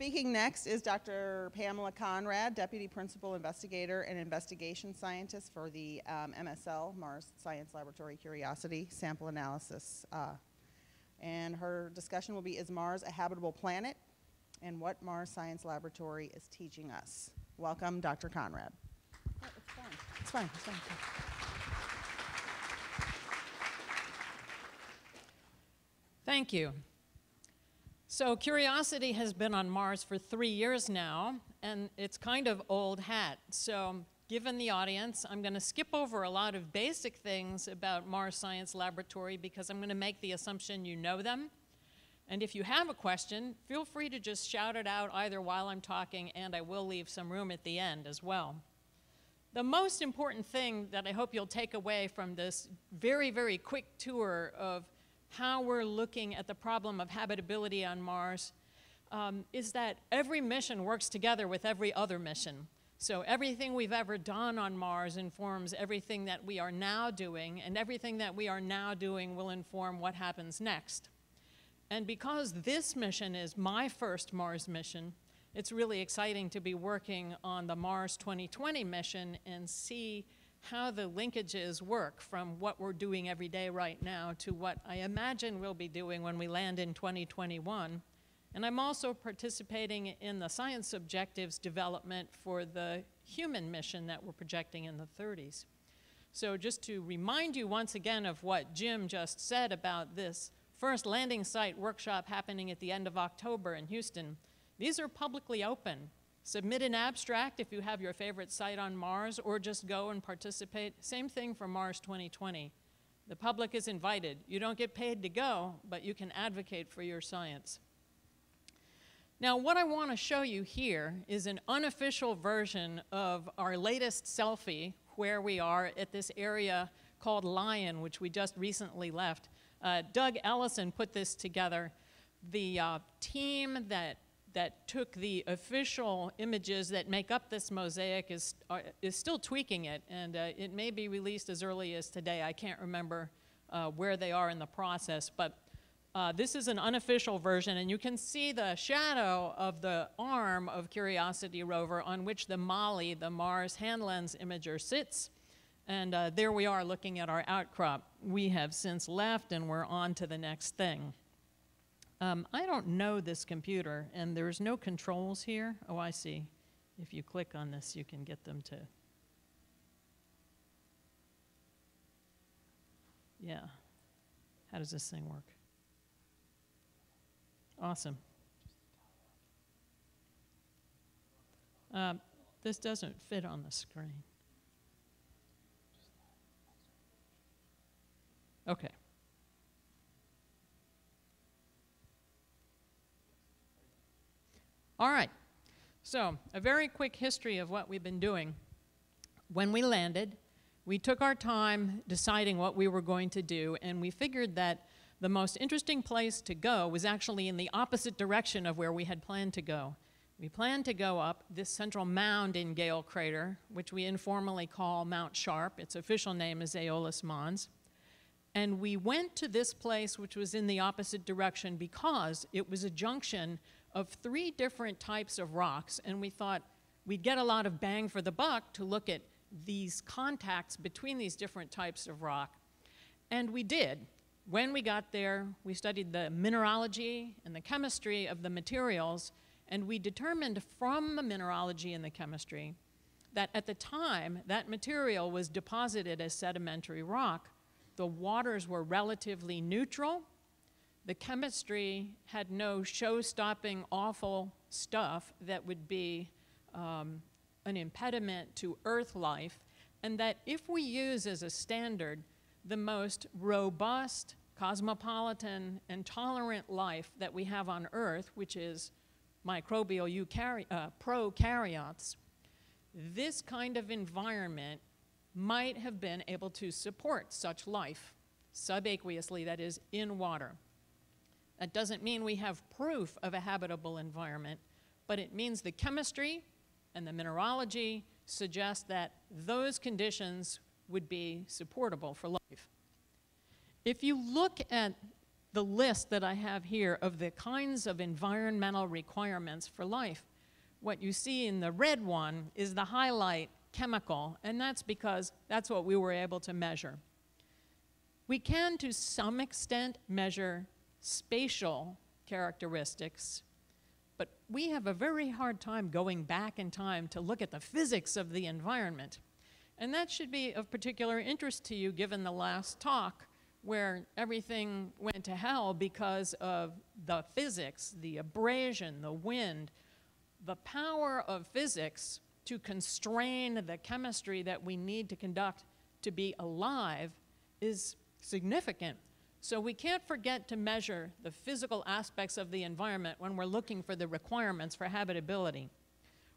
Speaking next is Dr. Pamela Conrad, Deputy Principal Investigator and Investigation Scientist for the um, MSL, Mars Science Laboratory Curiosity Sample Analysis. Uh, and her discussion will be Is Mars a habitable planet? And what Mars Science Laboratory is teaching us. Welcome, Dr. Conrad. Oh, it's fine. It's fine. It's fine. It's fine. Thank you. So Curiosity has been on Mars for three years now, and it's kind of old hat. So given the audience, I'm going to skip over a lot of basic things about Mars Science Laboratory because I'm going to make the assumption you know them. And if you have a question, feel free to just shout it out either while I'm talking, and I will leave some room at the end as well. The most important thing that I hope you'll take away from this very, very quick tour of how we're looking at the problem of habitability on Mars um, is that every mission works together with every other mission. So everything we've ever done on Mars informs everything that we are now doing, and everything that we are now doing will inform what happens next. And because this mission is my first Mars mission, it's really exciting to be working on the Mars 2020 mission and see how the linkages work from what we're doing every day right now to what I imagine we'll be doing when we land in 2021. And I'm also participating in the science objectives development for the human mission that we're projecting in the 30s. So just to remind you once again of what Jim just said about this first landing site workshop happening at the end of October in Houston, these are publicly open. Submit an abstract if you have your favorite site on Mars, or just go and participate. Same thing for Mars 2020. The public is invited. You don't get paid to go, but you can advocate for your science. Now, what I want to show you here is an unofficial version of our latest selfie where we are at this area called Lion, which we just recently left. Uh, Doug Ellison put this together. The uh, team that that took the official images that make up this mosaic is, uh, is still tweaking it, and uh, it may be released as early as today. I can't remember uh, where they are in the process, but uh, this is an unofficial version, and you can see the shadow of the arm of Curiosity rover on which the MAHLI, the Mars Hand Lens Imager, sits. And uh, there we are looking at our outcrop. We have since left, and we're on to the next thing. Um, I don't know this computer, and there's no controls here. Oh, I see. If you click on this, you can get them to. Yeah. How does this thing work? Awesome. Um, this doesn't fit on the screen. Okay. All right, so a very quick history of what we've been doing. When we landed, we took our time deciding what we were going to do, and we figured that the most interesting place to go was actually in the opposite direction of where we had planned to go. We planned to go up this central mound in Gale Crater, which we informally call Mount Sharp. Its official name is Aeolis Mons. And we went to this place, which was in the opposite direction, because it was a junction of three different types of rocks, and we thought we'd get a lot of bang for the buck to look at these contacts between these different types of rock. And we did. When we got there, we studied the mineralogy and the chemistry of the materials, and we determined from the mineralogy and the chemistry that at the time that material was deposited as sedimentary rock, the waters were relatively neutral the chemistry had no show-stopping awful stuff that would be um, an impediment to Earth life, and that if we use as a standard the most robust, cosmopolitan, and tolerant life that we have on Earth, which is microbial eucary uh, prokaryotes, this kind of environment might have been able to support such life, subaqueously, that is, in water. That doesn't mean we have proof of a habitable environment, but it means the chemistry and the mineralogy suggest that those conditions would be supportable for life. If you look at the list that I have here of the kinds of environmental requirements for life. What you see in the red one is the highlight chemical, and that's because that's what we were able to measure. We can, to some extent, measure spatial characteristics, but we have a very hard time going back in time to look at the physics of the environment. And that should be of particular interest to you given the last talk where everything went to hell because of the physics, the abrasion, the wind, the power of physics to constrain the chemistry that we need to conduct to be alive is significant. So we can't forget to measure the physical aspects of the environment when we're looking for the requirements for habitability.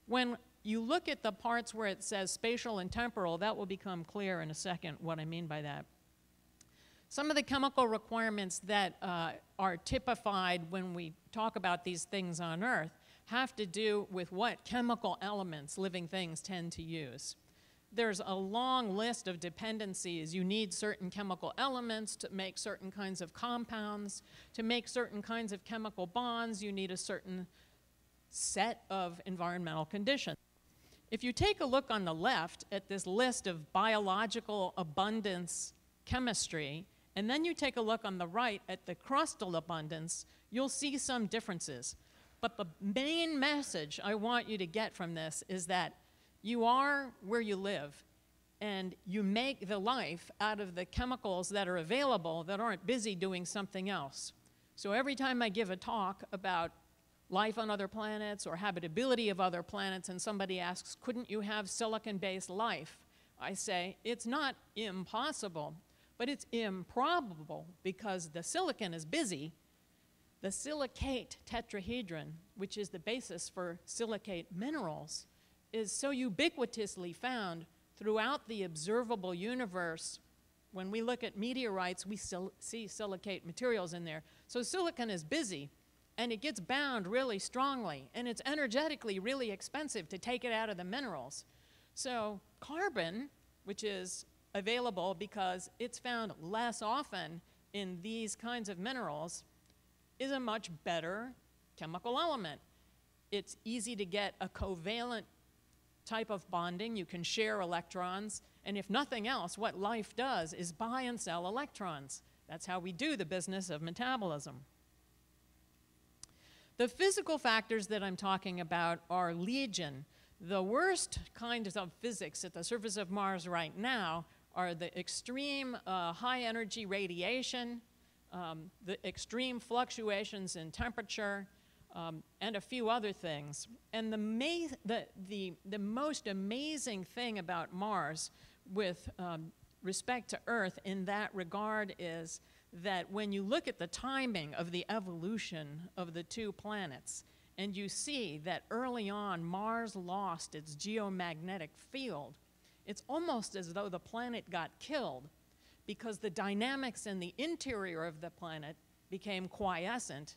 When you look at the parts where it says spatial and temporal, that will become clear in a second what I mean by that. Some of the chemical requirements that uh, are typified when we talk about these things on Earth have to do with what chemical elements living things tend to use. There's a long list of dependencies. You need certain chemical elements to make certain kinds of compounds. To make certain kinds of chemical bonds, you need a certain set of environmental conditions. If you take a look on the left at this list of biological abundance chemistry, and then you take a look on the right at the crustal abundance, you'll see some differences. But the main message I want you to get from this is that you are where you live, and you make the life out of the chemicals that are available that aren't busy doing something else. So every time I give a talk about life on other planets or habitability of other planets, and somebody asks, couldn't you have silicon based life? I say, it's not impossible. But it's improbable because the silicon is busy. The silicate tetrahedron, which is the basis for silicate minerals, is so ubiquitously found throughout the observable universe. When we look at meteorites, we sil see silicate materials in there. So silicon is busy, and it gets bound really strongly, and it's energetically really expensive to take it out of the minerals. So carbon, which is available because it's found less often in these kinds of minerals, is a much better chemical element. It's easy to get a covalent type of bonding. You can share electrons. And if nothing else, what life does is buy and sell electrons. That's how we do the business of metabolism. The physical factors that I'm talking about are legion. The worst kinds of physics at the surface of Mars right now are the extreme uh, high energy radiation, um, the extreme fluctuations in temperature, um, and a few other things. And the, the, the, the, most amazing thing about Mars with um, respect to Earth in that regard is that when you look at the timing of the evolution of the two planets, and you see that early on Mars lost its geomagnetic field, it's almost as though the planet got killed because the dynamics in the interior of the planet became quiescent.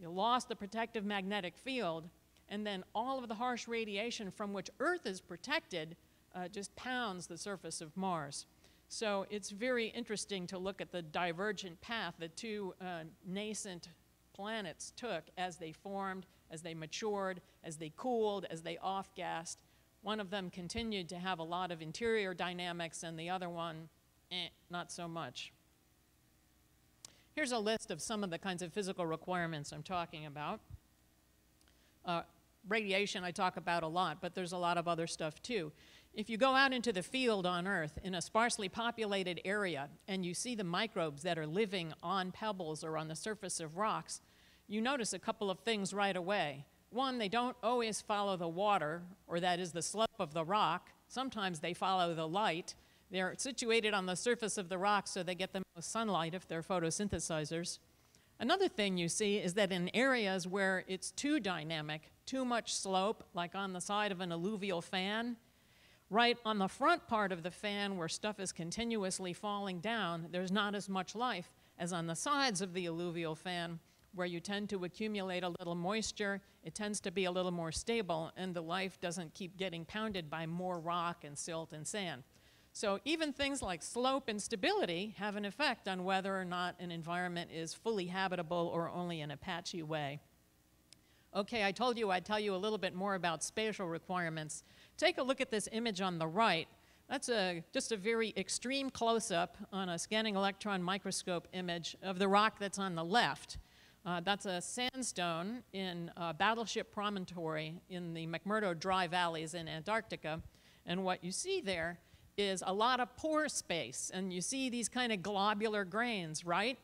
You lost the protective magnetic field, and then all of the harsh radiation from which Earth is protected uh, just pounds the surface of Mars. So it's very interesting to look at the divergent path the two uh, nascent planets took as they formed, as they matured, as they cooled, as they off gassed, one of them continued to have a lot of interior dynamics, and the other one, eh, not so much. Here's a list of some of the kinds of physical requirements I'm talking about. Uh, radiation I talk about a lot, but there's a lot of other stuff too. If you go out into the field on Earth in a sparsely populated area and you see the microbes that are living on pebbles or on the surface of rocks, you notice a couple of things right away. One, they don't always follow the water, or that is the slope of the rock. Sometimes they follow the light. They're situated on the surface of the rock so they get the most sunlight if they're photosynthesizers. Another thing you see is that in areas where it's too dynamic, too much slope, like on the side of an alluvial fan, right on the front part of the fan where stuff is continuously falling down, there's not as much life as on the sides of the alluvial fan where you tend to accumulate a little moisture, it tends to be a little more stable, and the life doesn't keep getting pounded by more rock and silt and sand. So even things like slope and stability have an effect on whether or not an environment is fully habitable or only in a patchy way. Okay, I told you I'd tell you a little bit more about spatial requirements. Take a look at this image on the right. That's a, just a very extreme close-up on a scanning electron microscope image of the rock that's on the left. Uh, that's a sandstone in Battleship Promontory in the McMurdo Dry Valleys in Antarctica. And what you see there is a lot of pore space. And you see these kind of globular grains, right?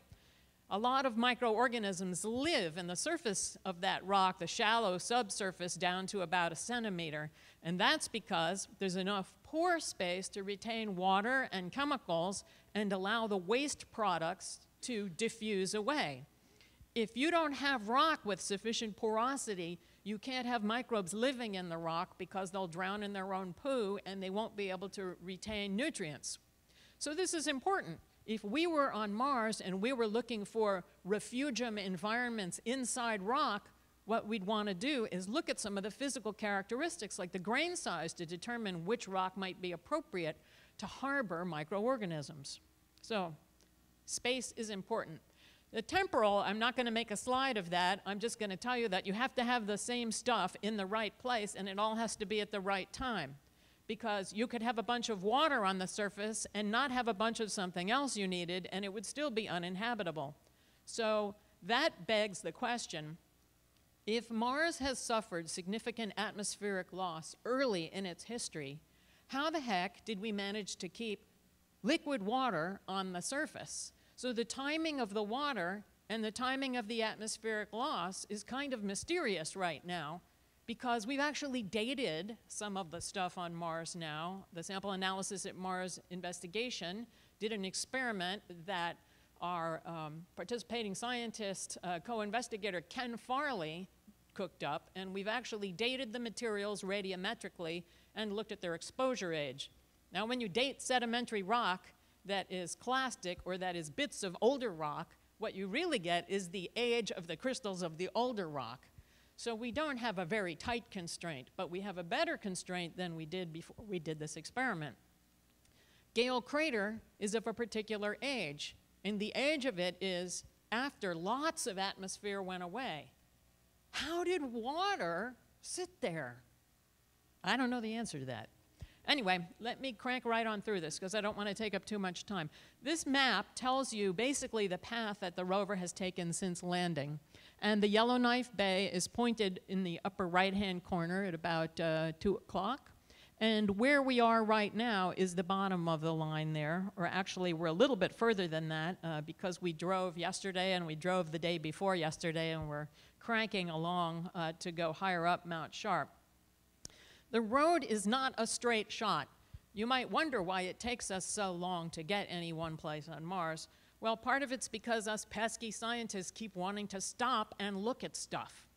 A lot of microorganisms live in the surface of that rock, the shallow subsurface down to about a centimeter. And that's because there's enough pore space to retain water and chemicals and allow the waste products to diffuse away. If you don't have rock with sufficient porosity, you can't have microbes living in the rock because they'll drown in their own poo and they won't be able to retain nutrients. So this is important. If we were on Mars and we were looking for refugium environments inside rock, what we'd want to do is look at some of the physical characteristics like the grain size to determine which rock might be appropriate to harbor microorganisms. So space is important. The temporal, I'm not going to make a slide of that. I'm just going to tell you that you have to have the same stuff in the right place and it all has to be at the right time. Because you could have a bunch of water on the surface and not have a bunch of something else you needed and it would still be uninhabitable. So that begs the question if Mars has suffered significant atmospheric loss early in its history, how the heck did we manage to keep liquid water on the surface? So the timing of the water and the timing of the atmospheric loss is kind of mysterious right now because we've actually dated some of the stuff on Mars now. The sample analysis at Mars investigation did an experiment that our um, participating scientist, uh, co-investigator Ken Farley cooked up, and we've actually dated the materials radiometrically and looked at their exposure age. Now, when you date sedimentary rock that is clastic or that is bits of older rock, what you really get is the age of the crystals of the older rock. So we don't have a very tight constraint, but we have a better constraint than we did before we did this experiment. Gale Crater is of a particular age, and the age of it is after lots of atmosphere went away. How did water sit there? I don't know the answer to that. Anyway, let me crank right on through this because I don't want to take up too much time. This map tells you basically the path that the rover has taken since landing. And the Yellowknife Bay is pointed in the upper right-hand corner at about uh, 2 o'clock. And where we are right now is the bottom of the line there, or actually we're a little bit further than that uh, because we drove yesterday and we drove the day before yesterday and we're cranking along uh, to go higher up Mount Sharp. The road is not a straight shot. You might wonder why it takes us so long to get any one place on Mars. Well, part of it's because us pesky scientists keep wanting to stop and look at stuff.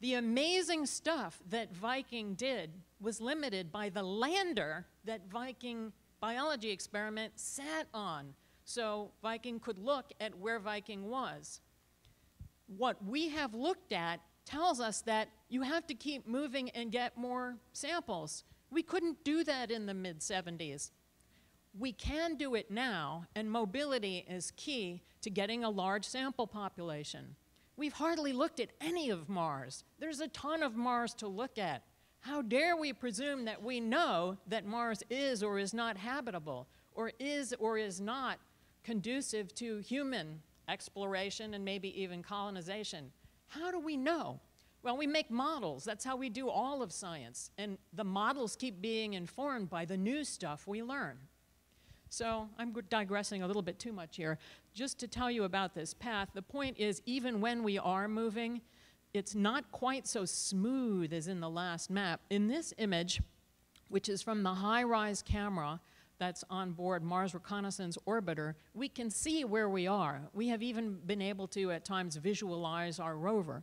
The amazing stuff that Viking did was limited by the lander that Viking biology experiment sat on. So Viking could look at where Viking was what we have looked at tells us that you have to keep moving and get more samples. We couldn't do that in the mid 70s. We can do it now, and mobility is key to getting a large sample population. We've hardly looked at any of Mars. There's a ton of Mars to look at. How dare we presume that we know that Mars is or is not habitable, or is or is not conducive to human exploration, and maybe even colonization. How do we know? Well, we make models. That's how we do all of science. And the models keep being informed by the new stuff we learn. So I'm digressing a little bit too much here. Just to tell you about this path, the point is even when we are moving, it's not quite so smooth as in the last map. In this image, which is from the HiRISE camera, that's on board Mars Reconnaissance Orbiter, we can see where we are. We have even been able to, at times, visualize our rover.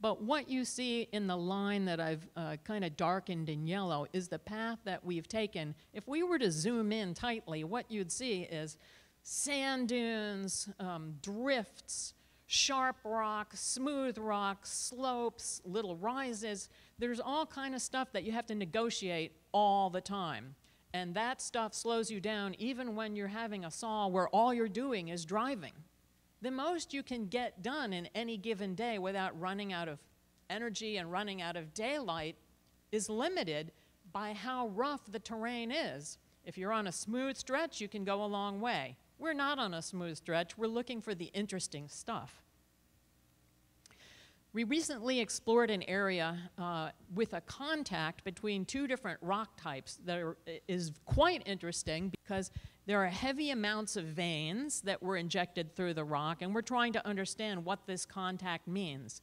But what you see in the line that I've uh, kind of darkened in yellow is the path that we've taken. If we were to zoom in tightly, what you'd see is sand dunes, um, drifts, sharp rocks, smooth rocks, slopes, little rises. There's all kind of stuff that you have to negotiate all the time. And that stuff slows you down even when you're having a sol where all you're doing is driving. The most you can get done in any given day without running out of energy and running out of daylight is limited by how rough the terrain is. If you're on a smooth stretch, you can go a long way. We're not on a smooth stretch, we're looking for the interesting stuff. We recently explored an area uh, with a contact between two different rock types that are, is quite interesting because there are heavy amounts of veins that were injected through the rock, and we're trying to understand what this contact means.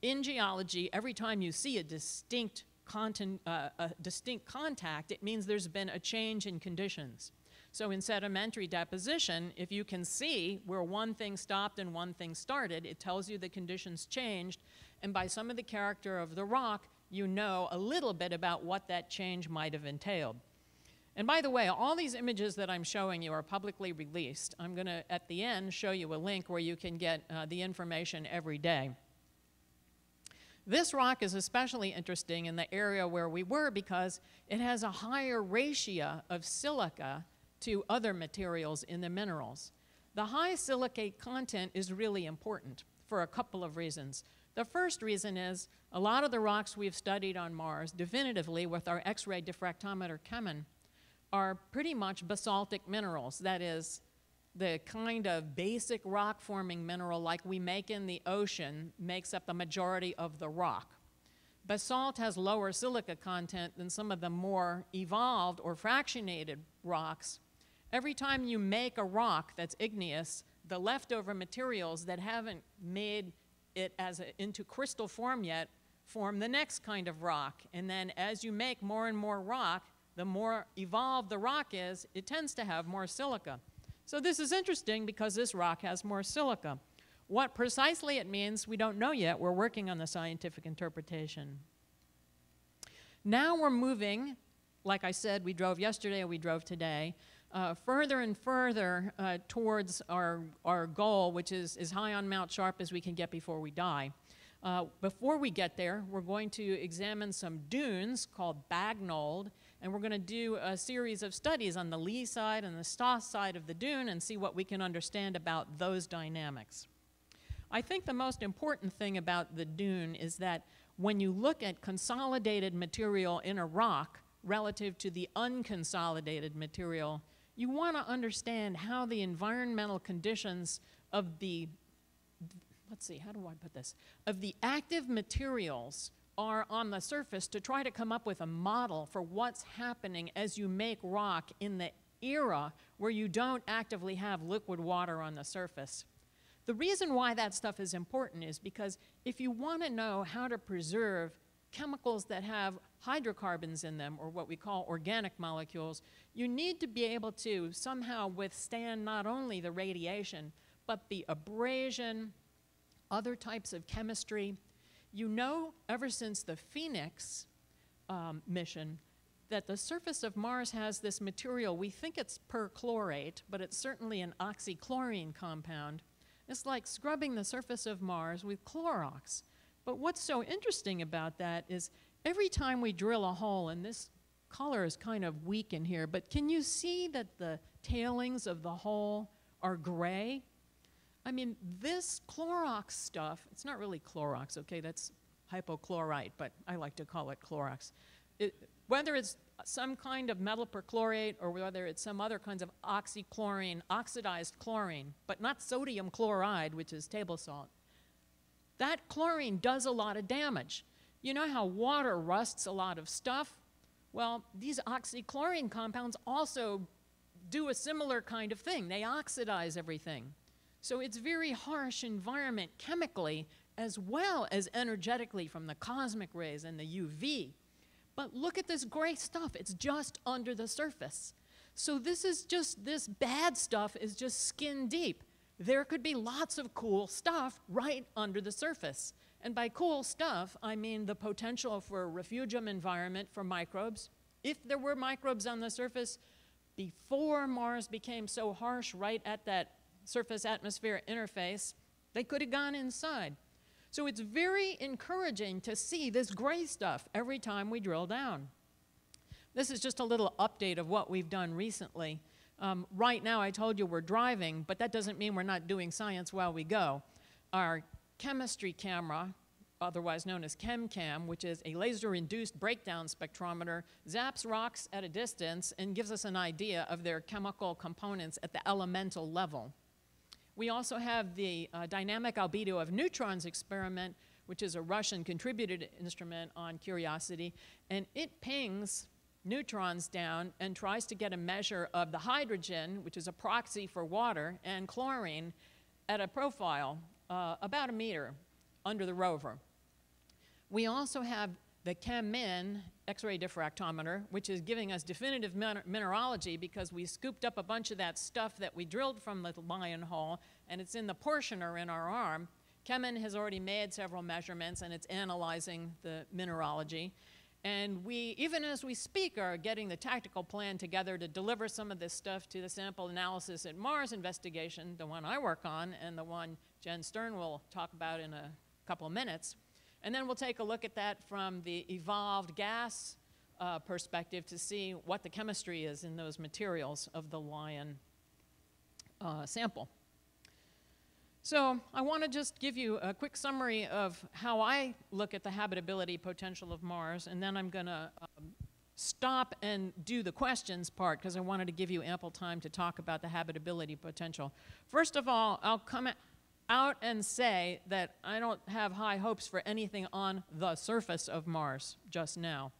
In geology, every time you see a distinct, uh, a distinct contact, it means there's been a change in conditions. So in sedimentary deposition, if you can see where one thing stopped and one thing started, it tells you the conditions changed, and by some of the character of the rock, you know a little bit about what that change might have entailed. And by the way, all these images that I'm showing you are publicly released. I'm going to, at the end, show you a link where you can get uh, the information every day. This rock is especially interesting in the area where we were because it has a higher ratio of silica to other materials in the minerals. The high silicate content is really important for a couple of reasons. The first reason is a lot of the rocks we've studied on Mars definitively with our X-ray diffractometer CheMin are pretty much basaltic minerals. That is, the kind of basic rock forming mineral like we make in the ocean makes up the majority of the rock. Basalt has lower silica content than some of the more evolved or fractionated rocks Every time you make a rock that's igneous, the leftover materials that haven't made it as a, into crystal form yet form the next kind of rock. And then as you make more and more rock, the more evolved the rock is, it tends to have more silica. So this is interesting because this rock has more silica. What precisely it means, we don't know yet. We're working on the scientific interpretation. Now we're moving, like I said, we drove yesterday, we drove today, uh, further and further uh, towards our, our goal, which is as high on Mount Sharp as we can get before we die. Uh, before we get there, we're going to examine some dunes called Bagnold, and we're going to do a series of studies on the lee side and the Stoss side of the dune and see what we can understand about those dynamics. I think the most important thing about the dune is that when you look at consolidated material in a rock relative to the unconsolidated material you want to understand how the environmental conditions of the, let's see, how do I put this, of the active materials are on the surface to try to come up with a model for what's happening as you make rock in the era where you don't actively have liquid water on the surface. The reason why that stuff is important is because if you want to know how to preserve chemicals that have hydrocarbons in them, or what we call organic molecules, you need to be able to somehow withstand not only the radiation, but the abrasion, other types of chemistry. You know, ever since the Phoenix um, mission, that the surface of Mars has this material. We think it's perchlorate, but it's certainly an oxychlorine compound. It's like scrubbing the surface of Mars with Clorox. But what's so interesting about that is every time we drill a hole, and this color is kind of weak in here, but can you see that the tailings of the hole are gray? I mean, this Clorox stuff, it's not really Clorox, okay, that's hypochlorite, but I like to call it Clorox. It, whether it's some kind of metal perchlorate or whether it's some other kinds of oxychlorine, oxidized chlorine, but not sodium chloride, which is table salt, that chlorine does a lot of damage. You know how water rusts a lot of stuff? Well, these oxychlorine compounds also do a similar kind of thing. They oxidize everything. So it's very harsh environment chemically as well as energetically from the cosmic rays and the UV. But look at this gray stuff. It's just under the surface. So this is just, this bad stuff is just skin deep there could be lots of cool stuff right under the surface. And by cool stuff, I mean the potential for a refugium environment for microbes. If there were microbes on the surface, before Mars became so harsh right at that surface atmosphere interface, they could have gone inside. So it's very encouraging to see this gray stuff every time we drill down. this is just a little update of what we've done recently. Um, right now, I told you we're driving, but that doesn't mean we're not doing science while we go. Our chemistry camera, otherwise known as ChemCam, which is a laser-induced breakdown spectrometer, zaps rocks at a distance and gives us an idea of their chemical components at the elemental level. We also have the uh, dynamic albedo of neutrons experiment, which is a Russian contributed instrument on Curiosity, and it pings neutrons down and tries to get a measure of the hydrogen, which is a proxy for water, and chlorine at a profile uh, about a meter under the rover. We also have the CheMin X-ray diffractometer, which is giving us definitive min mineralogy because we scooped up a bunch of that stuff that we drilled from the lion hole, and it's in the portioner in our arm. CheMin has already made several measurements, and it's analyzing the mineralogy. And we, even as we speak, are getting the tactical plan together to deliver some of this stuff to the sample analysis at Mars investigation, the one I work on, and the one Jen Stern will talk about in a couple of minutes. And then we'll take a look at that from the evolved gas uh, perspective to see what the chemistry is in those materials of the lion uh, sample. So I want to just give you a quick summary of how I look at the habitability potential of Mars, and then I'm going to um, stop and do the questions part because I wanted to give you ample time to talk about the habitability potential. First of all, I'll come out and say that I don't have high hopes for anything on the surface of Mars just now.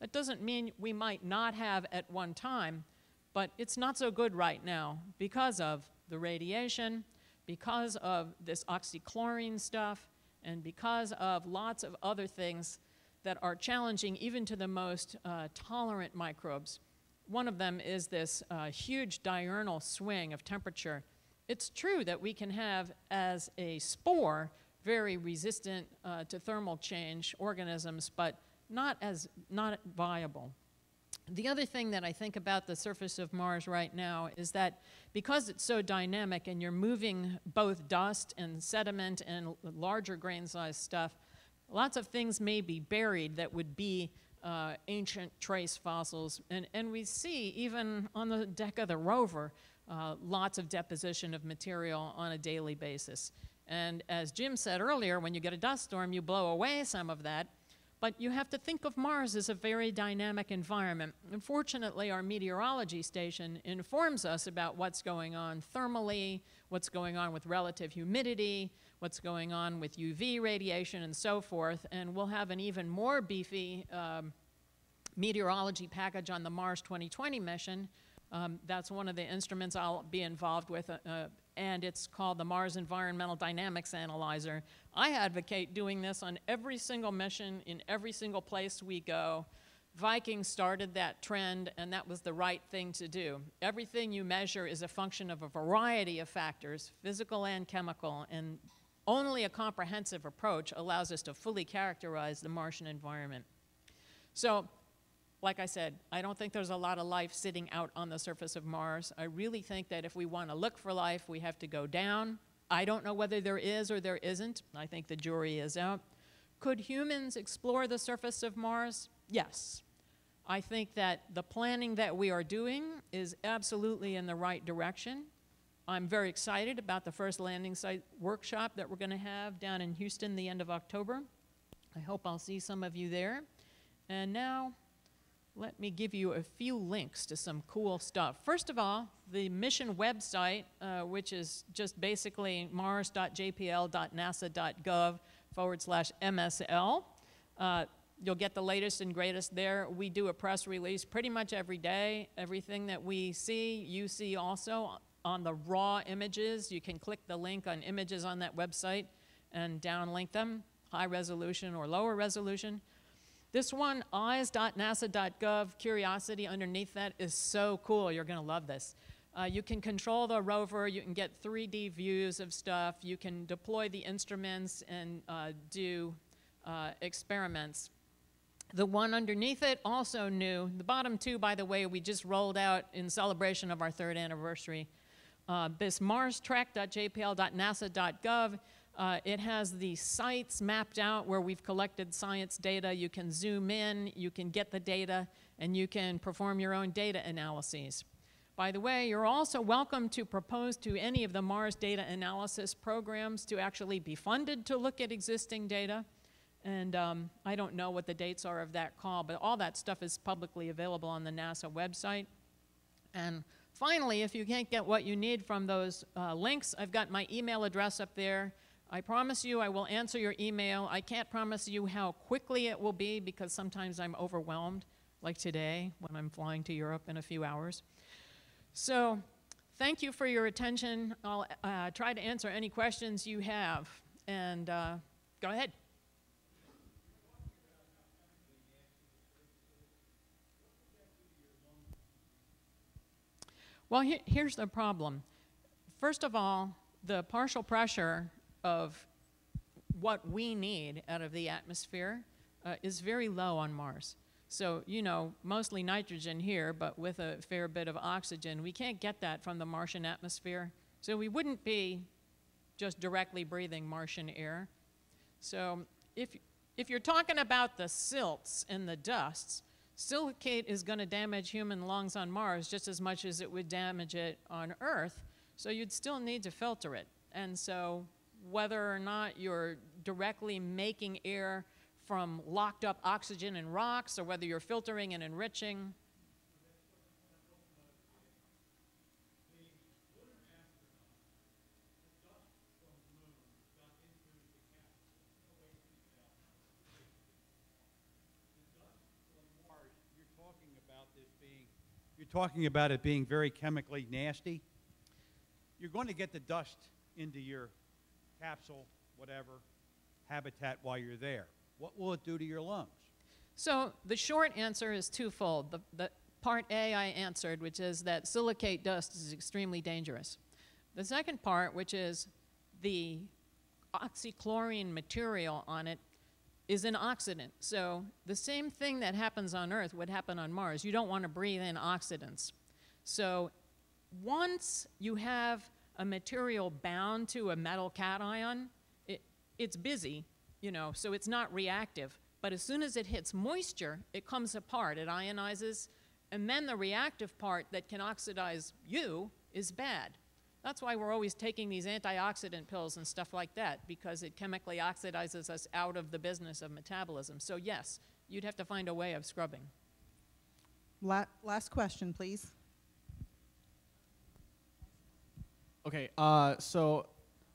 That doesn't mean we might not have at one time, but it's not so good right now because of the radiation, because of this oxychlorine stuff and because of lots of other things that are challenging even to the most uh, tolerant microbes. One of them is this uh, huge diurnal swing of temperature. It's true that we can have, as a spore, very resistant uh, to thermal change organisms, but not as not viable. The other thing that I think about the surface of Mars right now is that because it's so dynamic and you're moving both dust and sediment and larger grain size stuff, lots of things may be buried that would be uh, ancient trace fossils. And, and we see, even on the deck of the rover, uh, lots of deposition of material on a daily basis. And as Jim said earlier, when you get a dust storm, you blow away some of that. But you have to think of Mars as a very dynamic environment. Unfortunately, our meteorology station informs us about what's going on thermally, what's going on with relative humidity, what's going on with UV radiation, and so forth. And we'll have an even more beefy um, meteorology package on the Mars 2020 mission. Um, that's one of the instruments I'll be involved with, uh, uh, and it's called the Mars Environmental Dynamics Analyzer. I advocate doing this on every single mission, in every single place we go. Viking started that trend, and that was the right thing to do. Everything you measure is a function of a variety of factors, physical and chemical, and only a comprehensive approach allows us to fully characterize the Martian environment. So, like I said, I don't think there's a lot of life sitting out on the surface of Mars. I really think that if we want to look for life, we have to go down, I don't know whether there is or there isn't. I think the jury is out. Could humans explore the surface of Mars? Yes. I think that the planning that we are doing is absolutely in the right direction. I'm very excited about the first landing site workshop that we're going to have down in Houston the end of October. I hope I'll see some of you there. And now let me give you a few links to some cool stuff. First of all, the mission website, uh, which is just basically mars.jpl.nasa.gov forward slash MSL. Uh, you'll get the latest and greatest there. We do a press release pretty much every day. Everything that we see, you see also on the raw images. You can click the link on images on that website and downlink them, high resolution or lower resolution. This one, eyes.nasa.gov, curiosity underneath that is so cool. You're going to love this. Uh, you can control the rover, you can get 3D views of stuff, you can deploy the instruments and uh, do uh, experiments. The one underneath it, also new. The bottom two, by the way, we just rolled out in celebration of our third anniversary. Uh, this marstrek.jpl.nasa.gov Uh, it has the sites mapped out where we've collected science data. You can zoom in, you can get the data, and you can perform your own data analyses. By the way, you're also welcome to propose to any of the Mars data analysis programs to actually be funded to look at existing data. And um, I don't know what the dates are of that call, but all that stuff is publicly available on the NASA website. And finally, if you can't get what you need from those uh, links, I've got my email address up there. I promise you I will answer your email. I can't promise you how quickly it will be because sometimes I'm overwhelmed, like today when I'm flying to Europe in a few hours. So, thank you for your attention. I'll uh, try to answer any questions you have. And uh, go ahead. Well, he- here's the problem. First of all, the partial pressure of what we need out of the atmosphere uh, is very low on Mars. So, you know, mostly nitrogen here, but with a fair bit of oxygen. We can't get that from the Martian atmosphere. So, we wouldn't be just directly breathing Martian air. So, if, if you're talking about the silts and the dusts, silicate is going to damage human lungs on Mars just as much as it would damage it on Earth. So, you'd still need to filter it. And so, whether or not you're directly making air from locked up oxygen in rocks or whether you're filtering and enriching. You're talking about this being, you're talking about it being very chemically nasty. You're going to get the dust into your capsule, whatever, habitat while you're there. What will it do to your lungs? So the short answer is twofold. The, the part A I answered, which is that silicate dust is extremely dangerous. The second part, which is the oxychlorine material on it, is an oxidant. So the same thing that happens on Earth would happen on Mars. You don't want to breathe in oxidants. So once you have a material bound to a metal cation, it, it's busy, you know, so it's not reactive. But as soon as it hits moisture, it comes apart, it ionizes, and then the reactive part that can oxidize you is bad. That's why we're always taking these antioxidant pills and stuff like that, because it chemically oxidizes us out of the business of metabolism. So, yes, you'd have to find a way of scrubbing. La- last question, please. Okay, uh, so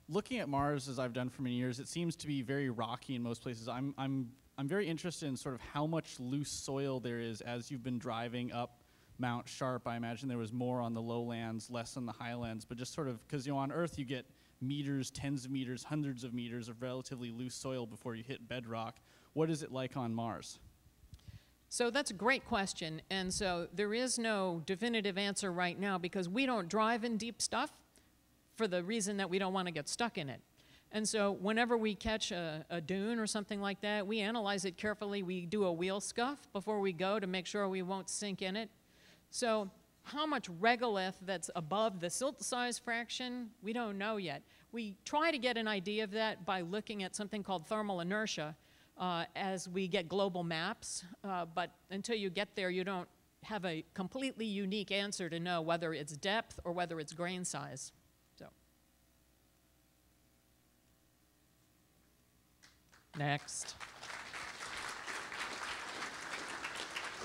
looking at Mars as I've done for many years, it seems to be very rocky in most places. I'm, I'm, I'm very interested in sort of how much loose soil there is as you've been driving up Mount Sharp. I imagine there was more on the lowlands, less on the highlands, but just sort of because you know on Earth you get meters, tens of meters, hundreds of meters of relatively loose soil before you hit bedrock. What is it like on Mars? So that's a great question. And so there is no definitive answer right now because we don't drive in deep stuff for the reason that we don't want to get stuck in it. And so whenever we catch a, a, dune or something like that, we analyze it carefully. We do a wheel scuff before we go to make sure we won't sink in it. So how much regolith that's above the silt size fraction, we don't know yet. We try to get an idea of that by looking at something called thermal inertia uh, as we get global maps, uh, but until you get there, you don't have a completely unique answer to know whether it's depth or whether it's grain size. So. Next.